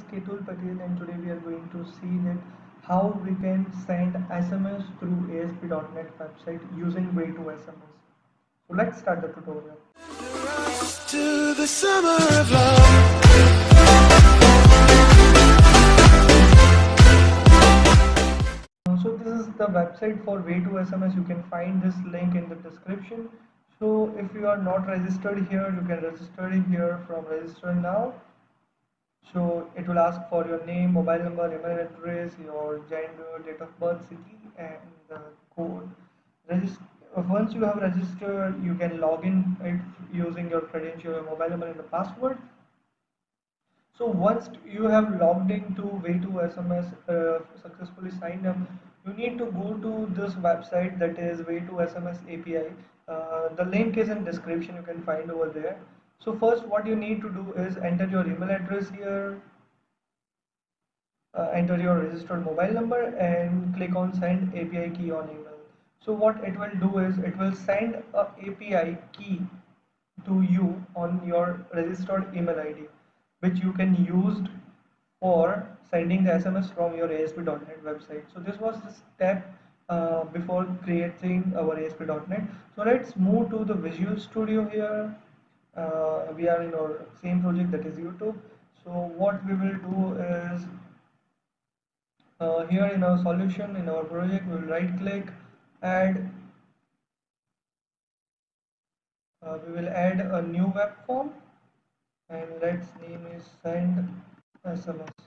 is Ketul Patel and today we are going to see that how we can send SMS through ASP.NET website using Way2SMS. So let's start the tutorial. To the summer of love. So this is the website for Way2SMS. You can find this link in the description. So if you are not registered here, you can register here from register now so it will ask for your name mobile number email address your gender date of birth city and the code. Regist once you have registered you can log in it using your credential your mobile number and the password. So once you have logged into way2sms uh, successfully signed up you need to go to this website that is way2sms api uh, the link is in description. You can find over there so first what you need to do is enter your email address here, uh, enter your registered mobile number and click on send API key on email. So what it will do is it will send a API key to you on your registered email ID which you can use for sending the SMS from your ASP.NET website. So this was the step uh, before creating our ASP.NET. So let's move to the Visual Studio here uh, we are in our same project that is YouTube. So what we will do is uh, here in our solution in our project we will right click add uh, we will add a new web form. And let's name is send SMS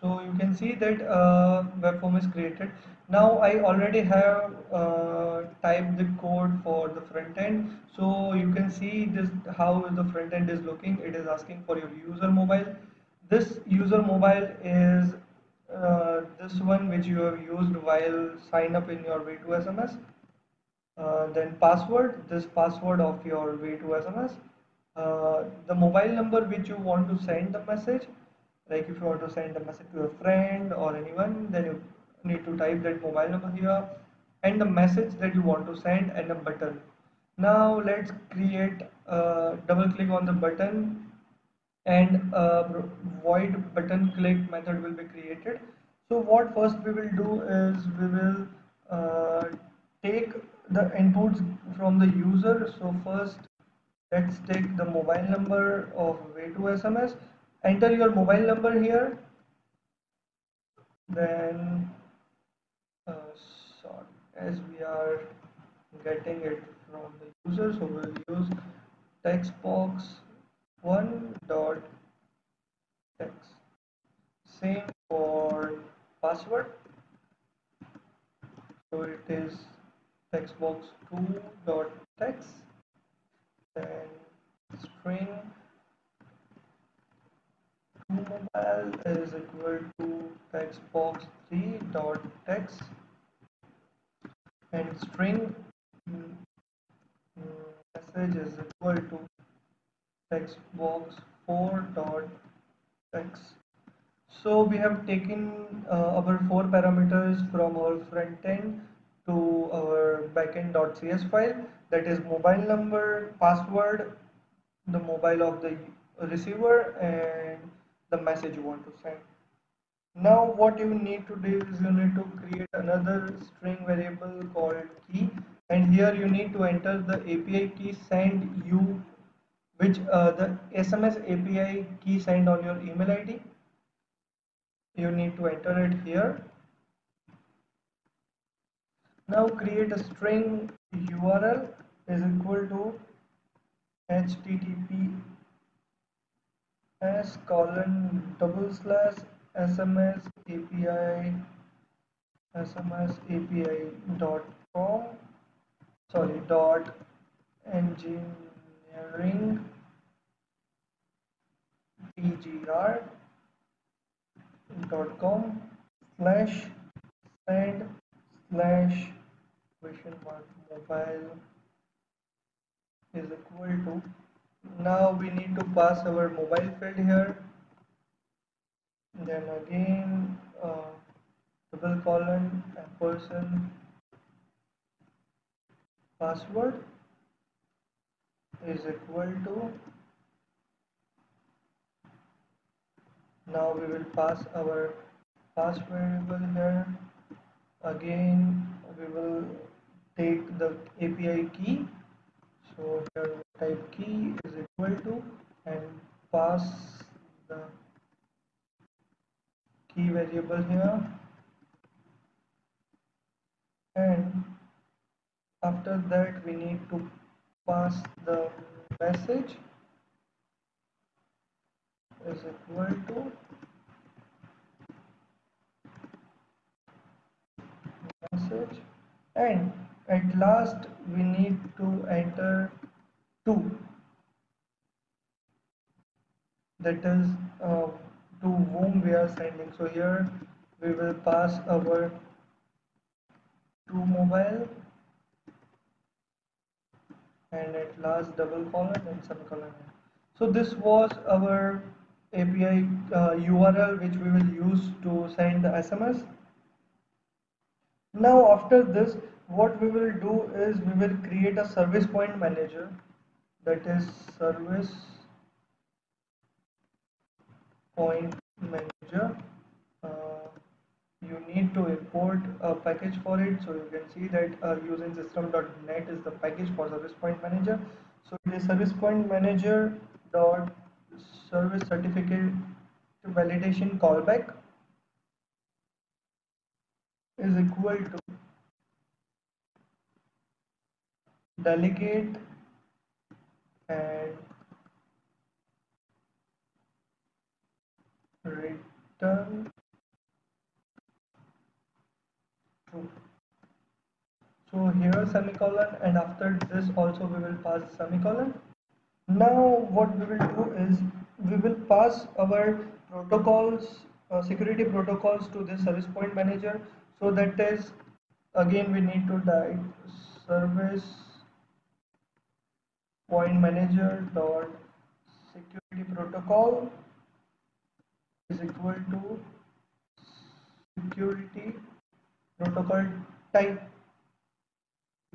so you can see that uh, web form is created. Now I already have uh, typed the code for the front end. So you can see this how the front end is looking. It is asking for your user mobile. This user mobile is uh, this one which you have used while sign up in your way2sms uh, then password this password of your way2sms uh, the mobile number which you want to send the message like if you want to send a message to a friend or anyone then you need to type that mobile number here and the message that you want to send and a button. Now let's create uh, double click on the button and a void button click method will be created. So what first we will do is we will uh, take the inputs from the user. So first let's take the mobile number of way2sms enter your mobile number here. Then uh, sorry, as we are getting it from the user so we'll use text box one dot text. Same for password. So it is text box 2 dot text. Then string mobile is equal to text box 3 dot text and string message is equal to text box 4 dot text so we have taken uh, our four parameters from our front end to our backend.cs file. That is mobile number password the mobile of the receiver and the message you want to send. Now what you need to do is you need to create another string variable called key. And here you need to enter the API key send you which uh, the SMS API key send on your email ID you need to enter it here. Now create a string URL is equal to http s colon double slash sms api sms api dot com. Sorry dot engineering tgr dot com slash send slash question mark mobile is equal to now we need to pass our mobile field here. Then again uh, double colon and person password is equal to now we will pass our pass variable here. Again we will take the API key. So here type key is equal to and pass the key variable here. And after that we need to pass the message is equal to message. And at last we need to enter 2 that is uh, to whom we are sending. So here we will pass our to mobile and at last double colon and semicolon so this was our API uh, URL which we will use to send the SMS now after this what we will do is we will create a service point manager that is service point manager. Uh, you need to import a package for it. So you can see that uh, using system.net is the package for service point manager. So is service point manager dot service certificate validation callback is equal to delegate and return true so here semicolon and after this also we will pass semicolon. Now what we will do is we will pass our protocols uh, security protocols to the service point manager. So that is again we need to type service point manager dot security protocol is equal to security protocol type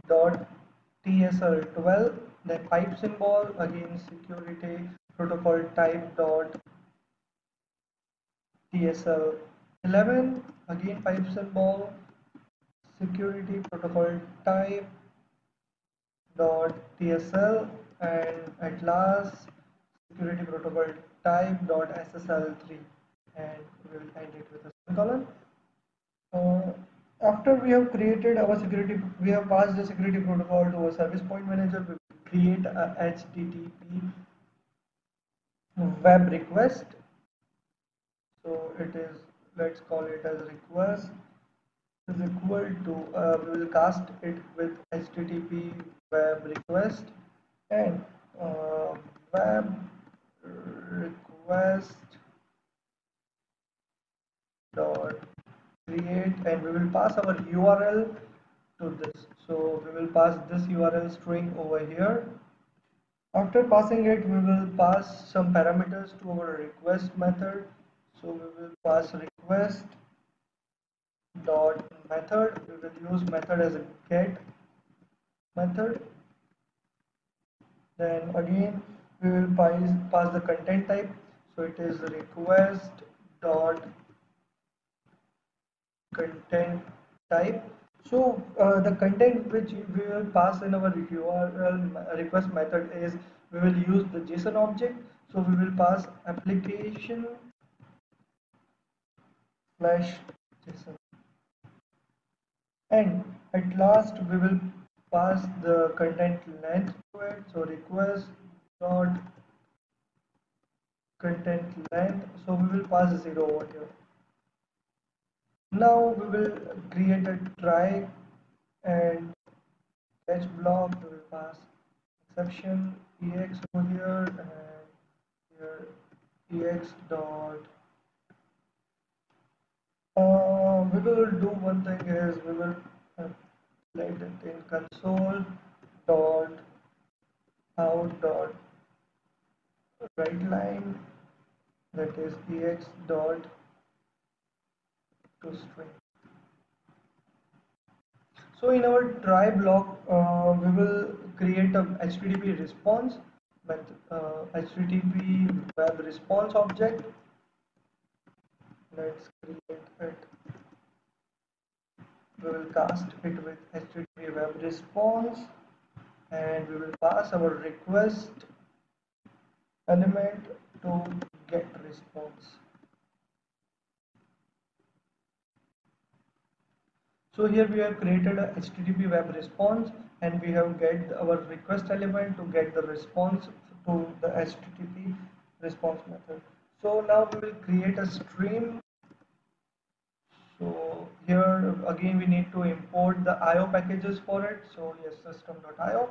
dot tls12 then pipe symbol again security protocol type dot tls11 again pipe symbol security protocol type dot tls and at last security protocol type dot ssl3 and we will end it with a semicolon uh, after we have created our security we have passed the security protocol to our service point manager. We create a http web request. So it is let's call it as request is equal to uh, we will cast it with http web request and uh, web request dot create and we will pass our url to this. So we will pass this url string over here. After passing it we will pass some parameters to our request method. So we will pass request dot method. We will use method as a get method then again we will pass, the content type. So it is request dot content type. So uh, the content which we will pass in our url request method is we will use the json object. So we will pass application slash json. And at last we will pass the content length to it so request dot content length. So we will pass zero over here. Now we will create a try and catch block. We will pass exception ex over here and here ex dot. Uh, we will do one thing is we will select it in console dot out dot write line that is ex dot to string. So in our try block uh, we will create a http response with uh, http web response object. Let's create it we will cast it with http web response and we will pass our request element to get response. So here we have created a http web response and we have get our request element to get the response to the http response method. So now we will create a stream so here again we need to import the IO packages for it. So yes system.io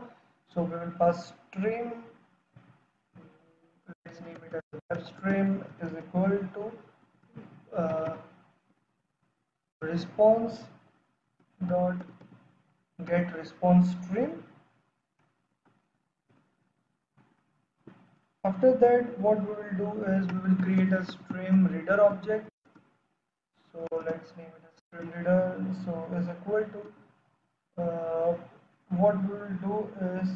so we will pass stream. Let's name it as web stream is equal to uh, response dot get response stream. After that what we will do is we will create a stream reader object so let's name it as stream reader so is equal to uh, what we will do is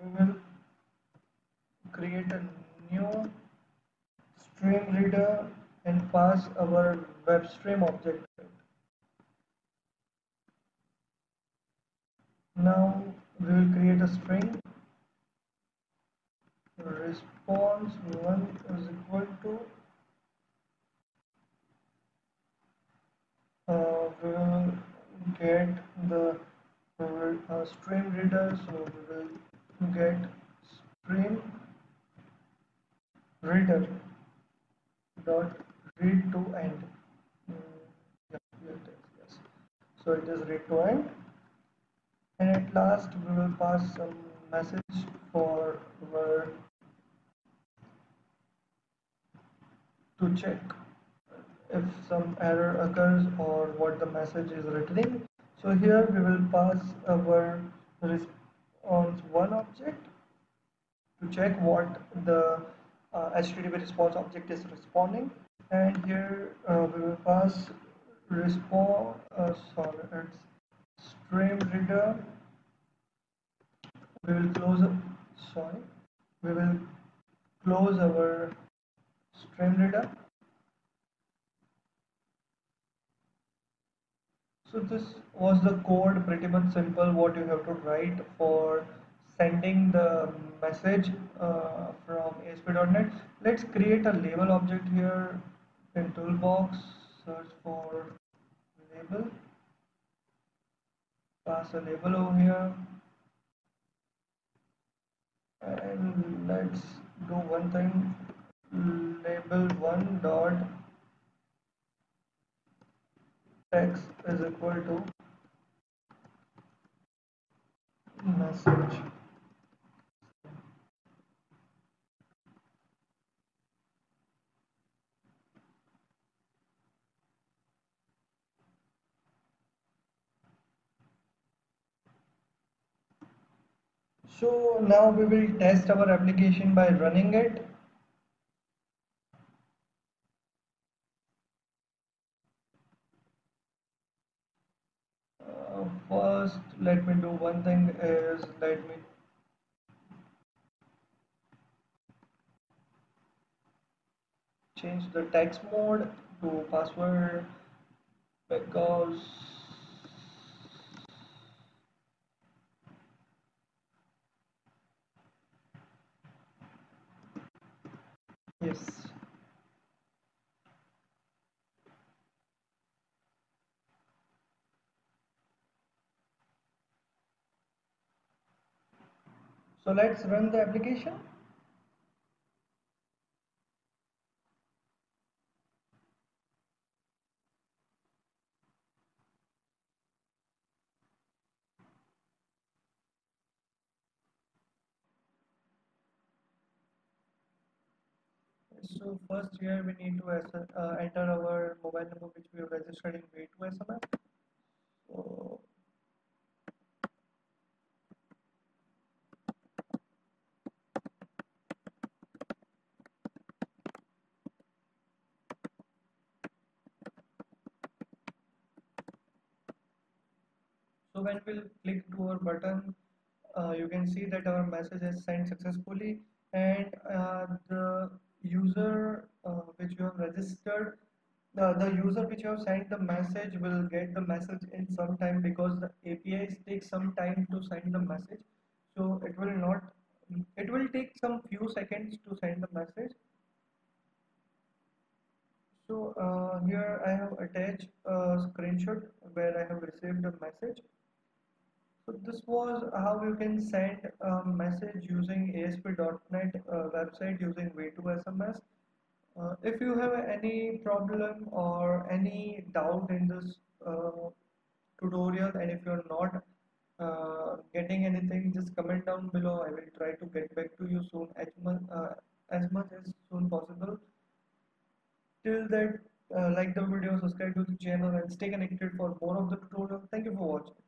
we will create a new stream reader and pass our web stream object. Now we will create a string. Response one is equal to uh, we will get the stream reader so we will get stream reader dot read to end. Mm, yes. So it is read to end. And at last we will pass some message for our to check if some error occurs or what the message is returning so here we will pass our response one object to check what the uh, HTTP response object is responding. And here uh, we will pass response uh, sorry it's stream reader. We will close sorry we will close our stream reader So this was the code pretty much simple what you have to write for sending the message uh, from ASP.NET. Let's create a label object here in toolbox, search for label, pass a label over here. And let's do one thing. Label one dot text is equal to message. So now we will test our application by running it Um, first let me do one thing is let me change the text mode to password because yes So let's run the application. So first here we need to uh, enter our mobile number which we have registered in Way2SMS. So So when we'll click to our button, uh, you can see that our message is sent successfully and uh, the user uh, which you have registered uh, the user which you have sent the message will get the message in some time because the APIs take some time to send the message. So it will not it will take some few seconds to send the message. So uh, here I have attached a screenshot where I have received a message so this was how you can send a message using ASP.NET uh, website using Way2SMS uh, if you have any problem or any doubt in this uh, tutorial and if you're not uh, getting anything just comment down below. I will try to get back to you soon as much, uh, as, much as soon possible. Till that uh, like the video subscribe to the channel and stay connected for more of the tutorial. Thank you for watching